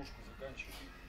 кружку заканчивай.